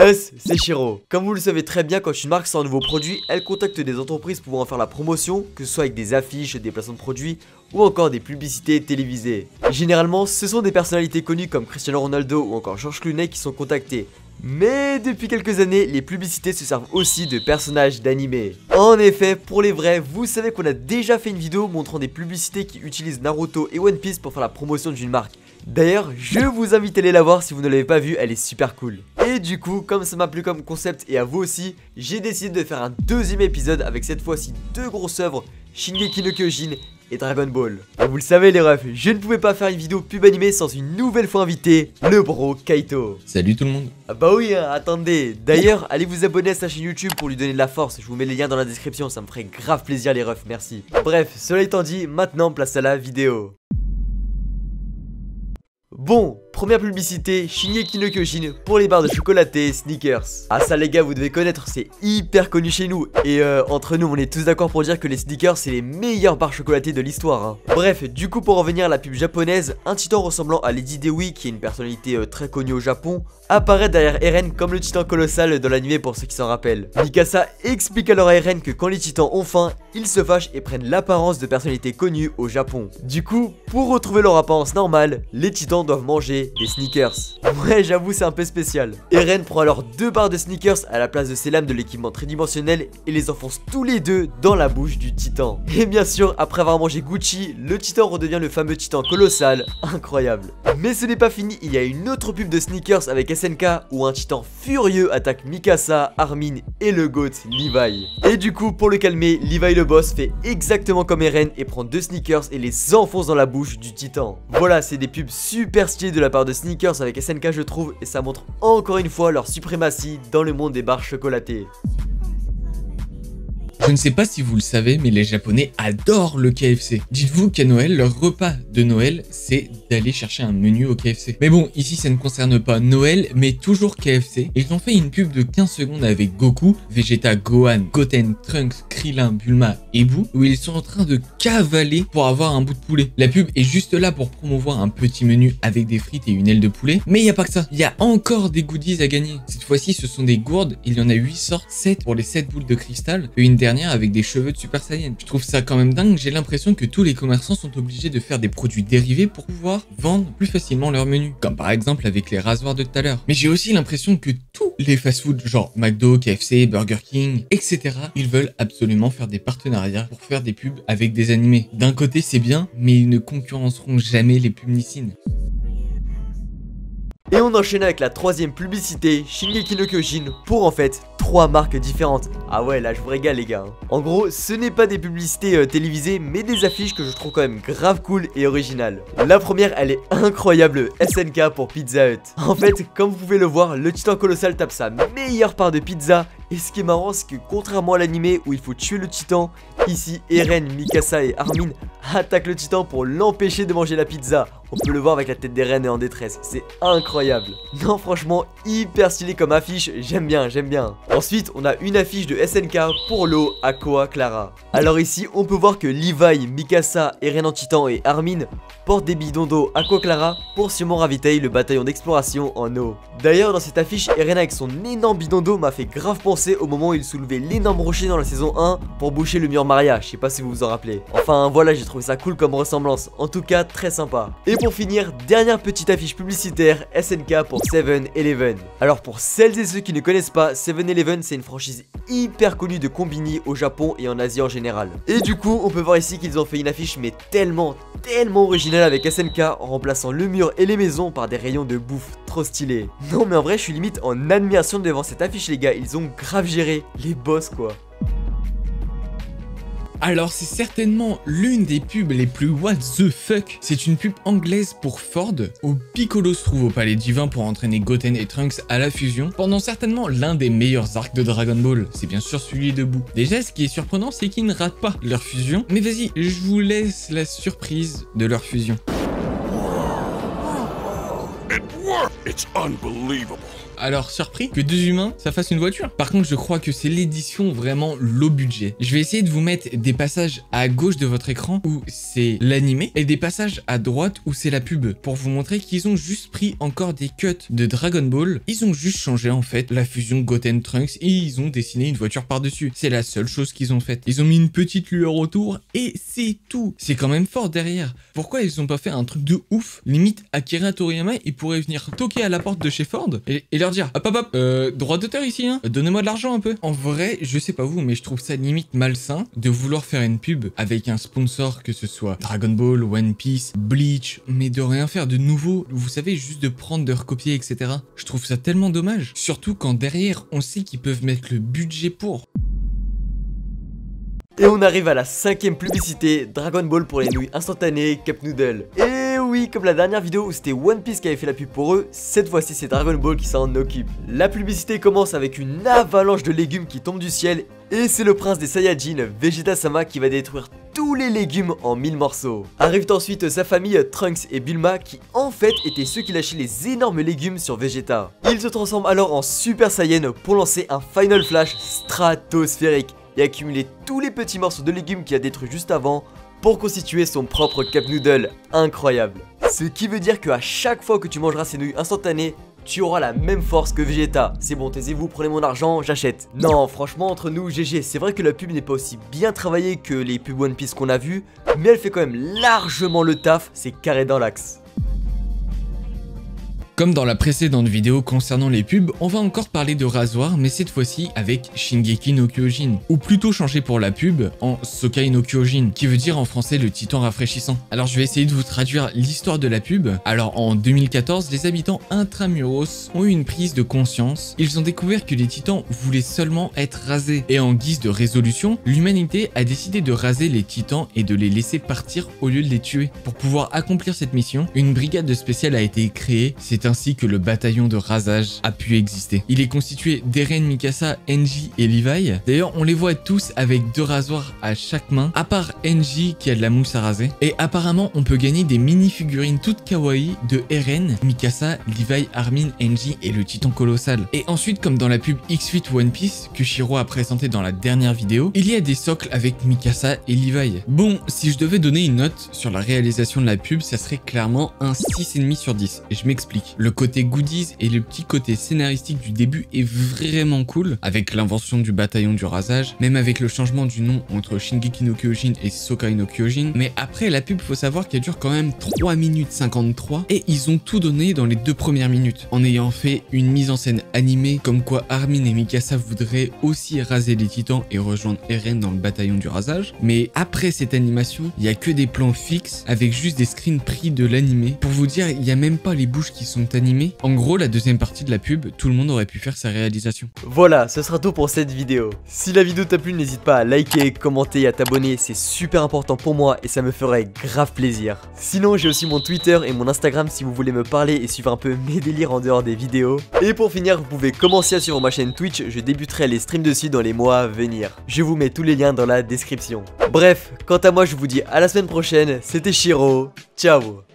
Us, c'est Shiro. Comme vous le savez très bien, quand une marque sort un nouveau produit, elle contacte des entreprises pouvant en faire la promotion, que ce soit avec des affiches, des placements de produits ou encore des publicités télévisées. Généralement, ce sont des personnalités connues comme Cristiano Ronaldo ou encore George Clooney qui sont contactés. Mais depuis quelques années, les publicités se servent aussi de personnages d'animé. En effet, pour les vrais, vous savez qu'on a déjà fait une vidéo montrant des publicités qui utilisent Naruto et One Piece pour faire la promotion d'une marque. D'ailleurs, je vous invite à aller la voir si vous ne l'avez pas vue, elle est super cool. Et du coup, comme ça m'a plu comme concept et à vous aussi, j'ai décidé de faire un deuxième épisode avec cette fois-ci deux grosses œuvres, Shingeki no Kyojin et Dragon Ball. Et vous le savez les refs, je ne pouvais pas faire une vidéo pub animée sans une nouvelle fois invité, le bro Kaito. Salut tout le monde. Ah bah oui, hein, attendez. D'ailleurs, allez vous abonner à sa chaîne YouTube pour lui donner de la force. Je vous mets les liens dans la description, ça me ferait grave plaisir les refs, merci. Bref, cela étant dit, maintenant place à la vidéo. Bon, première publicité, Shingeki no Kyojin pour les barres de chocolaté Sneakers. Ah ça les gars, vous devez connaître, c'est hyper connu chez nous. Et euh, entre nous, on est tous d'accord pour dire que les Sneakers, c'est les meilleures barres chocolatées de l'histoire. Hein. Bref, du coup pour revenir à la pub japonaise, un titan ressemblant à Lady Dewi, qui est une personnalité euh, très connue au Japon, apparaît derrière Eren comme le titan colossal de l'anime pour ceux qui s'en rappellent. Mikasa explique alors à Eren que quand les titans ont faim, ils se fâchent et prennent l'apparence de personnalités connues au Japon. Du coup, pour retrouver leur apparence normale, les titans doivent manger des sneakers. Ouais, j'avoue, c'est un peu spécial. Eren prend alors deux barres de sneakers à la place de ses lames de l'équipement tridimensionnel et les enfonce tous les deux dans la bouche du titan. Et bien sûr, après avoir mangé Gucci, le titan redevient le fameux titan colossal, incroyable. Mais ce n'est pas fini, il y a une autre pub de sneakers avec SNK où un titan furieux attaque Mikasa, Armin et le GOAT Levi. Et du coup, pour le calmer, Levi le boss fait exactement comme Eren et prend deux sneakers et les enfonce dans la bouche du titan. Voilà, c'est des pubs super stylées de la part de sneakers avec SNK je trouve et ça montre encore une fois leur suprématie dans le monde des barres chocolatées. Je ne sais pas si vous le savez, mais les Japonais adorent le KFC. Dites-vous qu'à Noël, leur repas de Noël, c'est d'aller chercher un menu au KFC. Mais bon, ici, ça ne concerne pas Noël, mais toujours KFC. Ils ont fait une pub de 15 secondes avec Goku, Vegeta, Gohan, Goten, Trunks, Krillin, Bulma et Boo, où ils sont en train de cavaler pour avoir un bout de poulet. La pub est juste là pour promouvoir un petit menu avec des frites et une aile de poulet. Mais il n'y a pas que ça. Il y a encore des goodies à gagner. Cette fois-ci, ce sont des gourdes. Il y en a 8 sortes, 7 pour les 7 boules de cristal et une dernière avec des cheveux de Super Saiyan. Je trouve ça quand même dingue, j'ai l'impression que tous les commerçants sont obligés de faire des produits dérivés pour pouvoir vendre plus facilement leur menu, comme par exemple avec les rasoirs de tout à l'heure. Mais j'ai aussi l'impression que tous les fast-food genre McDo, KFC, Burger King, etc., ils veulent absolument faire des partenariats pour faire des pubs avec des animés. D'un côté c'est bien, mais ils ne concurrenceront jamais les publicines. Et on enchaîne avec la troisième publicité, Shingeki no Kyojin, pour en fait trois marques différentes. Ah ouais, là je vous régale les gars. Hein. En gros, ce n'est pas des publicités euh, télévisées, mais des affiches que je trouve quand même grave cool et originales. La première, elle est incroyable, SNK pour Pizza Hut. En fait, comme vous pouvez le voir, le titan colossal tape sa meilleure part de pizza. Et ce qui est marrant, c'est que contrairement à l'animé où il faut tuer le titan, ici Eren, Mikasa et Armin attaquent le titan pour l'empêcher de manger la pizza. On peut le voir avec la tête d'Eren et en détresse, c'est incroyable. Non franchement, hyper stylé comme affiche, j'aime bien, j'aime bien. Ensuite, on a une affiche de SNK pour l'eau Aqua Clara. Alors ici, on peut voir que Levi, Mikasa, Eren en Titan et Armin portent des bidons d'eau Aqua Clara pour sûrement ravitailler le bataillon d'exploration en eau. D'ailleurs, dans cette affiche, Eren avec son énorme bidon d'eau m'a fait grave penser au moment où il soulevait l'énorme rocher dans la saison 1 pour boucher le mur Maria, je sais pas si vous vous en rappelez. Enfin voilà, j'ai trouvé ça cool comme ressemblance, en tout cas très sympa. Pour finir, dernière petite affiche publicitaire, SNK pour 7-Eleven. Alors pour celles et ceux qui ne connaissent pas, 7-Eleven c'est une franchise hyper connue de Combini au Japon et en Asie en général. Et du coup, on peut voir ici qu'ils ont fait une affiche mais tellement, tellement originale avec SNK en remplaçant le mur et les maisons par des rayons de bouffe trop stylés. Non mais en vrai, je suis limite en admiration devant cette affiche les gars, ils ont grave géré les boss quoi. Alors c'est certainement l'une des pubs les plus what the fuck. C'est une pub anglaise pour Ford, où Piccolo se trouve au palais divin pour entraîner Goten et Trunks à la fusion, pendant certainement l'un des meilleurs arcs de Dragon Ball, c'est bien sûr celui de Boo. Déjà ce qui est surprenant c'est qu'ils ne ratent pas leur fusion, mais vas-y, je vous laisse la surprise de leur fusion. It's unbelievable. Alors, surpris que deux humains, ça fasse une voiture. Par contre, je crois que c'est l'édition vraiment low budget. Je vais essayer de vous mettre des passages à gauche de votre écran où c'est l'animé et des passages à droite où c'est la pub pour vous montrer qu'ils ont juste pris encore des cuts de Dragon Ball. Ils ont juste changé en fait la fusion Goten Trunks et ils ont dessiné une voiture par-dessus. C'est la seule chose qu'ils ont faite. Ils ont mis une petite lueur autour et c'est tout. C'est quand même fort derrière. Pourquoi ils ont pas fait un truc de ouf? Limite, Akira Toriyama, il pourrait venir toquer à la porte de chez Ford et, et leur dire Hop hop hop, euh, droit d'auteur ici, hein Donnez-moi de l'argent un peu. En vrai, je sais pas vous, mais je trouve ça limite malsain de vouloir faire une pub avec un sponsor, que ce soit Dragon Ball, One Piece, Bleach, mais de rien faire de nouveau. Vous savez, juste de prendre, de recopier, etc. Je trouve ça tellement dommage. Surtout quand derrière, on sait qu'ils peuvent mettre le budget pour. Et on arrive à la cinquième publicité, Dragon Ball pour les nouilles instantanées, Cup Noodle. Et oui, comme la dernière vidéo où c'était One Piece qui avait fait la pub pour eux, cette fois-ci c'est Dragon Ball qui s'en occupe. La publicité commence avec une avalanche de légumes qui tombent du ciel, et c'est le prince des Saiyajin, Vegeta-sama qui va détruire tous les légumes en mille morceaux. Arrivent ensuite sa famille Trunks et Bulma qui en fait étaient ceux qui lâchaient les énormes légumes sur Vegeta. Ils se transforment alors en Super Saiyan pour lancer un Final Flash stratosphérique et accumuler tous les petits morceaux de légumes qu'il a détruits juste avant pour constituer son propre Cup Noodle incroyable. Ce qui veut dire qu'à chaque fois que tu mangeras ces nouilles instantanées, tu auras la même force que Vegeta. C'est bon, taisez-vous, prenez mon argent, j'achète. Non, franchement, entre nous, GG, c'est vrai que la pub n'est pas aussi bien travaillée que les pubs One Piece qu'on a vu, mais elle fait quand même largement le taf, c'est carré dans l'axe. Comme dans la précédente vidéo concernant les pubs, on va encore parler de rasoir, mais cette fois-ci avec Shingeki no Kyojin, ou plutôt changer pour la pub en Sokai no Kyojin, qui veut dire en français le titan rafraîchissant. Alors je vais essayer de vous traduire l'histoire de la pub. Alors en 2014, les habitants intramuros ont eu une prise de conscience. Ils ont découvert que les titans voulaient seulement être rasés. Et en guise de résolution, l'humanité a décidé de raser les titans et de les laisser partir au lieu de les tuer. Pour pouvoir accomplir cette mission, une brigade spéciale a été créée. Ainsi que le bataillon de rasage a pu exister. Il est constitué d'Eren, Mikasa, Enji et Levi. D'ailleurs, on les voit tous avec deux rasoirs à chaque main, à part Enji qui a de la mousse à raser. Et apparemment, on peut gagner des mini-figurines toutes kawaii de Eren, Mikasa, Levi, Armin, Enji et le titan colossal. Et ensuite, comme dans la pub X8 One Piece que Shiro a présenté dans la dernière vidéo, il y a des socles avec Mikasa et Levi. Bon, si je devais donner une note sur la réalisation de la pub, ça serait clairement un 6,5 sur 10. Et je m'explique. Le côté goodies et le petit côté scénaristique du début est vraiment cool, avec l'invention du bataillon du rasage, même avec le changement du nom entre Shingeki no Kyojin et Sokai no Kyojin. Mais après, la pub, faut savoir qu'elle dure quand même 3 minutes 53, et ils ont tout donné dans les deux premières minutes, en ayant fait une mise en scène animée, comme quoi Armin et Mikasa voudraient aussi raser les titans et rejoindre Eren dans le bataillon du rasage. Mais après cette animation, il y a que des plans fixes, avec juste des screens pris de l'animé. Pour vous dire, il y a même pas les bouches qui sont animées. En gros, la deuxième partie de la pub, tout le monde aurait pu faire sa réalisation. Voilà, ce sera tout pour cette vidéo. Si la vidéo t'a plu, n'hésite pas à liker, commenter et à t'abonner, c'est super important pour moi et ça me ferait grave plaisir. Sinon, j'ai aussi mon Twitter et mon Instagram si vous voulez me parler et suivre un peu mes délires en dehors des vidéos. Et pour finir, vous pouvez commencer à suivre ma chaîne Twitch, je débuterai les streams dessus dans les mois à venir. Je vous mets tous les liens dans la description. Bref, quant à moi, je vous dis à la semaine prochaine, c'était Shiro, ciao